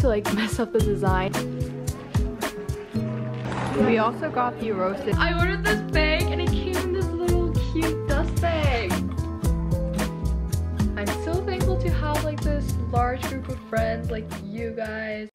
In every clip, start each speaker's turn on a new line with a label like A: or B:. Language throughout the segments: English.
A: didn't want them to like mess up the design. We also got the roasted. I ordered this bag and it came in this little cute dust bag. I'm so thankful to have like this large group of friends like you guys.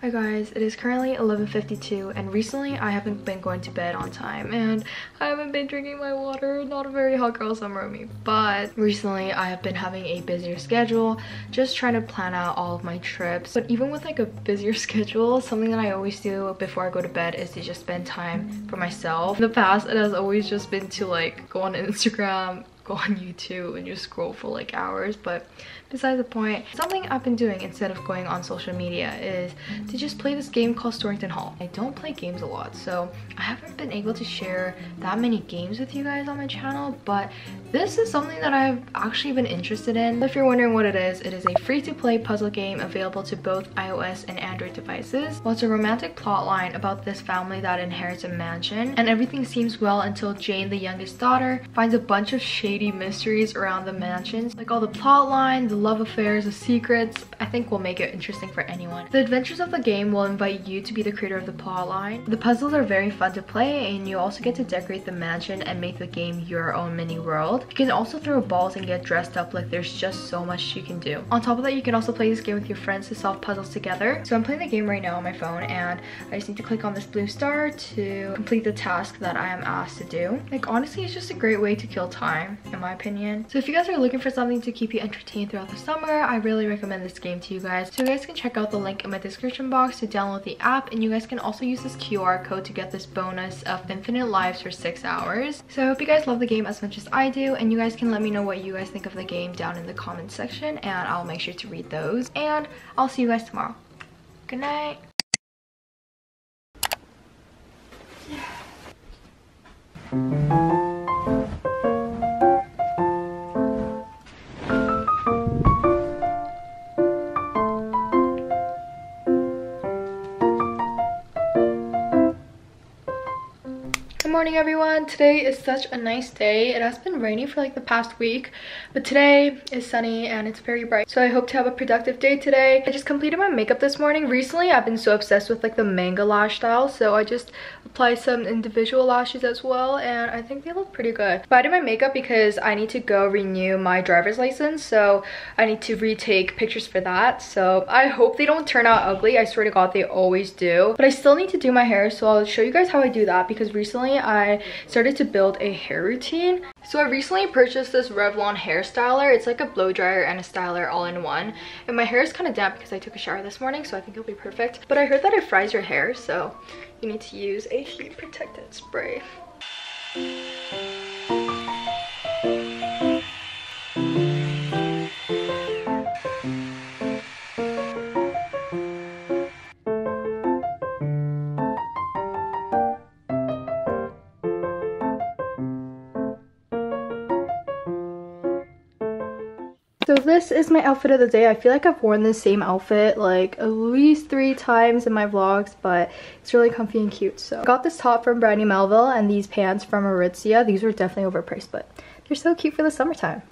A: Hi guys, it is currently 11.52 and recently I haven't been going to bed on time and I haven't been drinking my water. Not a very hot girl summer of me, but recently I have been having a busier schedule, just trying to plan out all of my trips. But even with like a busier schedule, something that I always do before I go to bed is to just spend time for myself. In the past, it has always just been to like go on Instagram, go on YouTube and just scroll for like hours, but besides the point, something I've been doing instead of going on social media is to just play this game called Storyngton Hall. I don't play games a lot, so I haven't been able to share that many games with you guys on my channel, but this is something that I've actually been interested in. If you're wondering what it is, it is a free-to-play puzzle game available to both iOS and Android devices. Well, it's a romantic plotline about this family that inherits a mansion, and everything seems well until Jane, the youngest daughter, finds a bunch of shady mysteries around the mansions, like all the plotline, the love affairs, the secrets, I think will make it interesting for anyone. The adventures of the game will invite you to be the creator of the plot line. The puzzles are very fun to play and you also get to decorate the mansion and make the game your own mini world. You can also throw balls and get dressed up like there's just so much you can do. On top of that, you can also play this game with your friends to solve puzzles together. So I'm playing the game right now on my phone and I just need to click on this blue star to complete the task that I am asked to do. Like honestly, it's just a great way to kill time in my opinion. So if you guys are looking for something to keep you entertained throughout the summer, I really recommend this game to you guys. So you guys can check out the link in my description box to download the app and you guys can also use this QR code to get this bonus of infinite lives for six hours. So I hope you guys love the game as much as I do and you guys can let me know what you guys think of the game down in the comments section and I'll make sure to read those and I'll see you guys tomorrow. Good night. Yeah. Morning everyone. Today is such a nice day. It has been rainy for like the past week but today is sunny and it's very bright. So i hope to have a productive day today. I just completed my makeup this morning. Recently i've been so obsessed with like the manga lash style so i just applied some individual lashes as well and i think they look pretty good. But i did my makeup because i need to go renew my driver's license so i need to retake pictures for that. So i hope they don't turn out ugly. I swear to god they always do. But i still need to do my hair so i'll show you guys how i do that because recently I started to build a hair routine. So I recently purchased this Revlon hair styler. It's like a blow dryer and a styler all in one. And my hair is kind of damp because I took a shower this morning, so I think it'll be perfect. But I heard that it fries your hair, so you need to use a heat protectant spray. So this is my outfit of the day. I feel like I've worn the same outfit like at least three times in my vlogs, but it's really comfy and cute. So I got this top from Brandy Melville and these pants from Aritzia. These were definitely overpriced, but they're so cute for the summertime.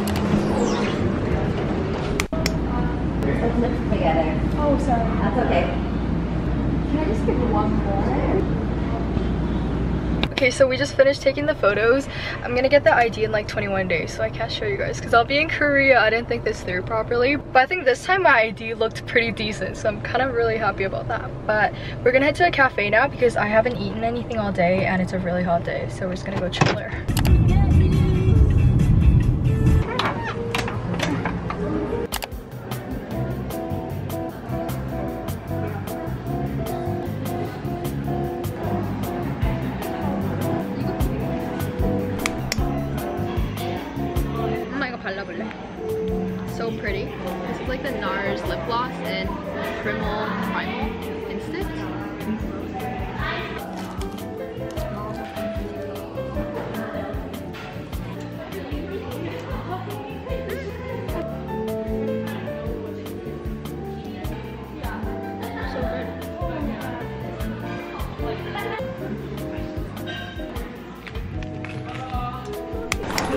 B: together.
A: Oh, sorry.
B: That's okay.
A: Can I just get one more? Okay, so we just finished taking the photos. I'm gonna get the ID in like 21 days, so I can't show you guys because I'll be in Korea. I didn't think this through properly. But I think this time my ID looked pretty decent, so I'm kind of really happy about that. But we're gonna head to a cafe now because I haven't eaten anything all day and it's a really hot day, so we're just gonna go chill there. So pretty. This is like the NARS lip gloss in Primal Primal Instant.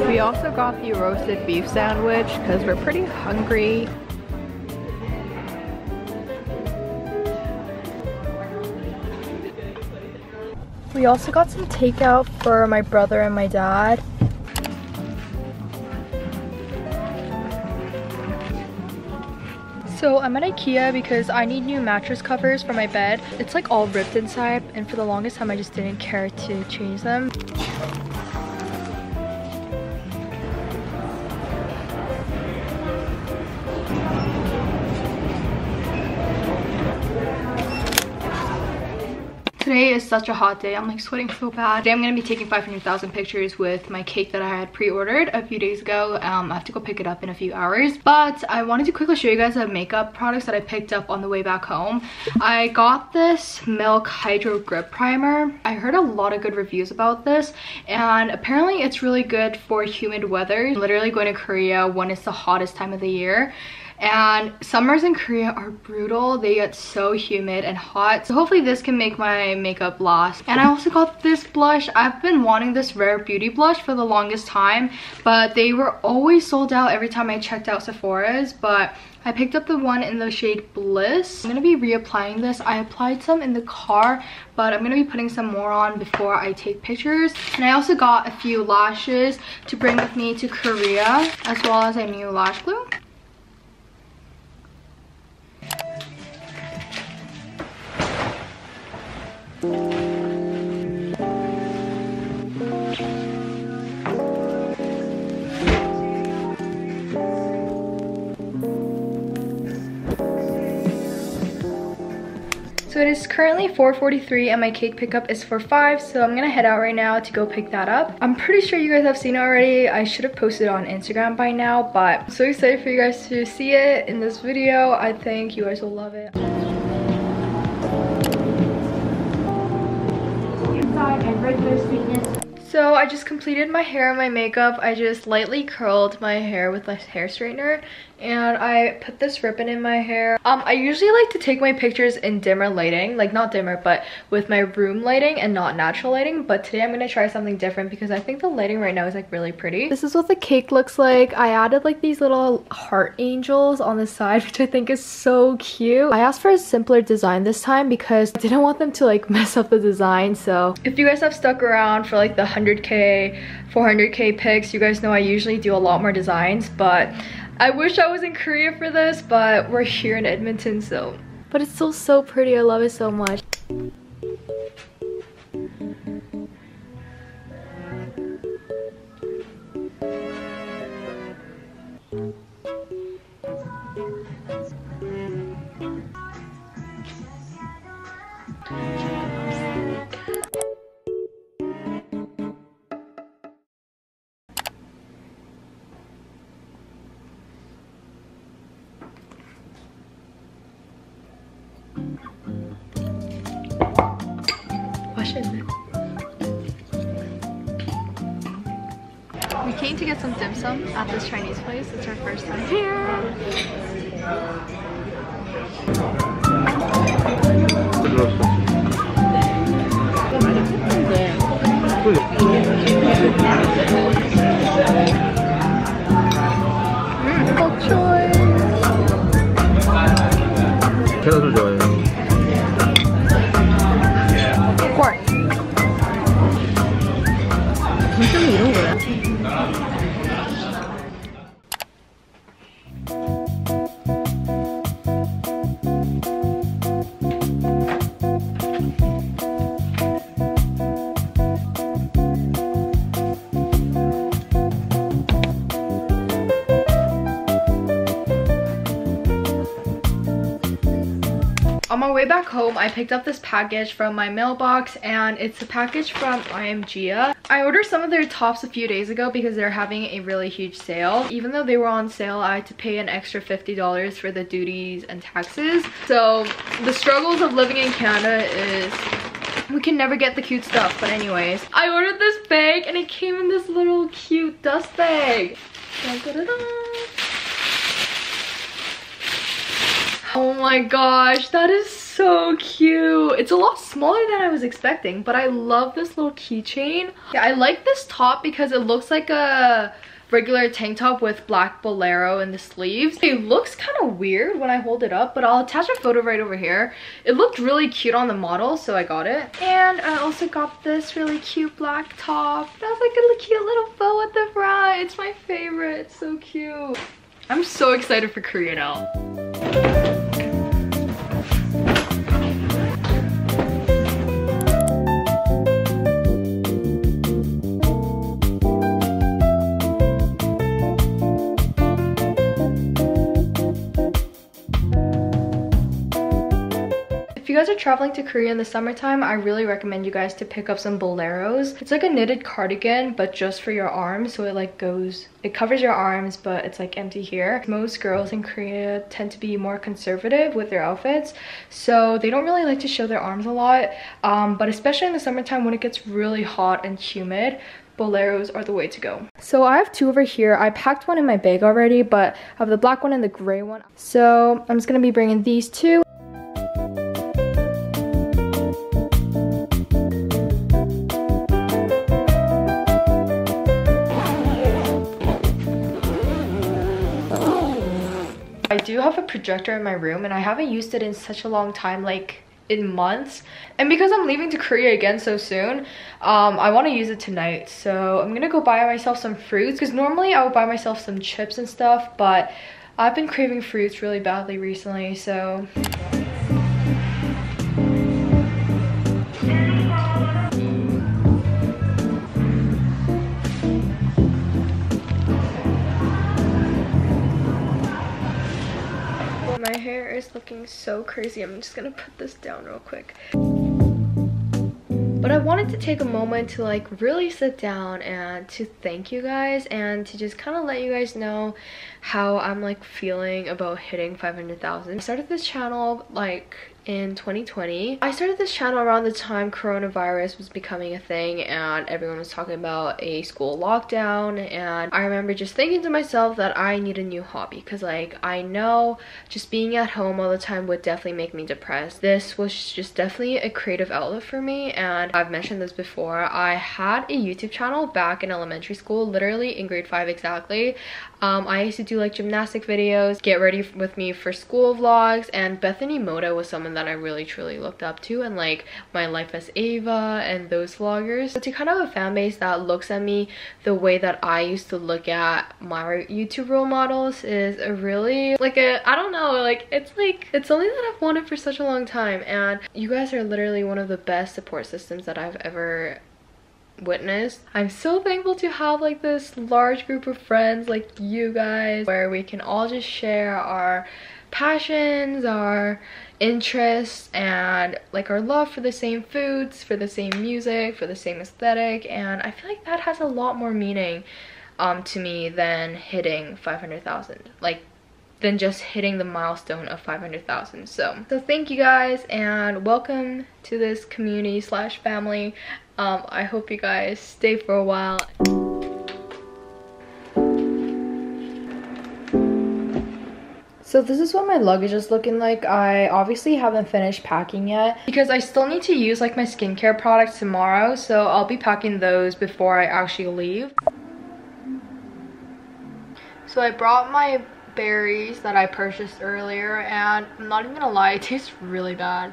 C: We also got the roasted beef sandwich because we're pretty hungry.
A: We also got some takeout for my brother and my dad. So I'm at Ikea because I need new mattress covers for my bed. It's like all ripped inside and for the longest time I just didn't care to change them. Today is such a hot day. I'm like sweating so bad. Today I'm going to be taking 500,000 pictures with my cake that I had pre-ordered a few days ago. Um, I have to go pick it up in a few hours. But I wanted to quickly show you guys the makeup products that I picked up on the way back home. I got this Milk Hydro Grip Primer. I heard a lot of good reviews about this and apparently it's really good for humid weather. I'm literally going to Korea when it's the hottest time of the year and summers in Korea are brutal. They get so humid and hot. So hopefully this can make my makeup last. And I also got this blush. I've been wanting this Rare Beauty blush for the longest time, but they were always sold out every time I checked out Sephora's, but I picked up the one in the shade Bliss. I'm going to be reapplying this. I applied some in the car, but I'm going to be putting some more on before I take pictures. And I also got a few lashes to bring with me to Korea, as well as a new lash glue. So it is currently 4.43 and my cake pickup is for 5 so I'm gonna head out right now to go pick that up. I'm pretty sure you guys have seen it already. I should have posted on Instagram by now but I'm so excited for you guys to see it in this video. I think you guys will love it. And sweetness. So I just completed my hair and my makeup. I just lightly curled my hair with a hair straightener and I put this ribbon in my hair. Um, I usually like to take my pictures in dimmer lighting, like not dimmer, but with my room lighting and not natural lighting. But today I'm gonna try something different because I think the lighting right now is like really pretty. This is what the cake looks like. I added like these little heart angels on the side, which I think is so cute. I asked for a simpler design this time because I didn't want them to like mess up the design. So if you guys have stuck around for like the 100k, 400k pics, you guys know I usually do a lot more designs, but I wish I was in Korea for this, but we're here in Edmonton, so. But it's still so pretty. I love it so much. Came to get some dim sum at this Chinese place. It's our first time here. Way back home, I picked up this package from my mailbox and it's a package from IMGia. I ordered some of their tops a few days ago because they're having a really huge sale. Even though they were on sale, I had to pay an extra $50 for the duties and taxes. So the struggles of living in Canada is we can never get the cute stuff but anyways i ordered this bag and it came in this little cute dust bag da -da -da Oh my gosh, that is so cute. It's a lot smaller than I was expecting, but I love this little keychain. Yeah, I like this top because it looks like a regular tank top with black bolero in the sleeves. It looks kind of weird when I hold it up, but I'll attach a photo right over here. It looked really cute on the model, so I got it. And I also got this really cute black top. It has like a cute little bow at the front. It's my favorite. It's so cute. I'm so excited for Korea now. If you guys are traveling to Korea in the summertime, I really recommend you guys to pick up some boleros. It's like a knitted cardigan, but just for your arms. So it like goes, it covers your arms, but it's like empty here. Most girls in Korea tend to be more conservative with their outfits. So they don't really like to show their arms a lot. Um, but especially in the summertime when it gets really hot and humid, boleros are the way to go. So I have two over here. I packed one in my bag already, but I have the black one and the gray one. So I'm just gonna be bringing these two. Have a projector in my room and I haven't used it in such a long time, like in months. And because I'm leaving to Korea again so soon, um, I want to use it tonight. So I'm gonna go buy myself some fruits because normally I would buy myself some chips and stuff, but I've been craving fruits really badly recently, so hair is looking so crazy. I'm just gonna put this down real quick. But I wanted to take a moment to like really sit down and to thank you guys and to just kind of let you guys know how I'm like feeling about hitting 500,000. I started this channel like in 2020. I started this channel around the time coronavirus was becoming a thing and everyone was talking about a school lockdown and I remember just thinking to myself that I need a new hobby because like I know just being at home all the time would definitely make me depressed. This was just definitely a creative outlet for me and I've mentioned this before. I had a YouTube channel back in elementary school, literally in grade 5 exactly. Um, I used to do like gymnastic videos, get ready with me for school vlogs and Bethany Mota was someone that that I really truly looked up to and like my life as Ava and those vloggers. So to kind of a fan base that looks at me the way that I used to look at my YouTube role models is a really like a I don't know like it's like it's something that I've wanted for such a long time and you guys are literally one of the best support systems that I've ever witnessed. I'm so thankful to have like this large group of friends like you guys where we can all just share our passions, our interests, and like our love for the same foods, for the same music, for the same aesthetic, and I feel like that has a lot more meaning um, to me than hitting 500,000. Like than just hitting the milestone of 500,000. So, so thank you guys and welcome to this community slash family. Um, I hope you guys stay for a while. So this is what my luggage is looking like. I obviously haven't finished packing yet because I still need to use like my skincare products tomorrow. So I'll be packing those before I actually leave. So I brought my berries that I purchased earlier and I'm not even gonna lie, it tastes really bad.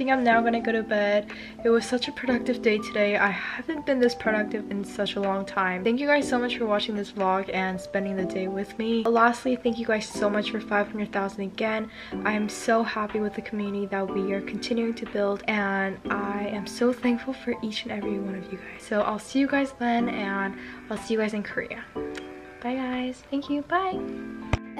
A: Think I'm now gonna go to bed. It was such a productive day today. I haven't been this productive in such a long time. Thank you guys so much for watching this vlog and spending the day with me. Lastly, thank you guys so much for 500,000 again. I am so happy with the community that we are continuing to build and I am so thankful for each and every one of you guys. So I'll see you guys then and I'll see you guys in Korea. Bye guys. Thank you. Bye.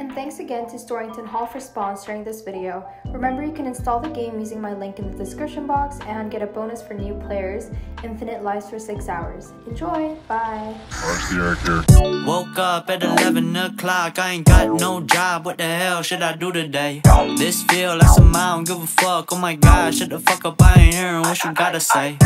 A: And thanks again to Storyngton Hall for sponsoring this video. Remember you can install the game using my link in the description box and get a bonus for new players, infinite lives for 6 hours. Enjoy! Bye! Woke up at 11 o'clock, I ain't got no job, what the hell should I do today? This feel like some I don't give a fuck, oh my god, shut the fuck up, I ain't hearing what you gotta say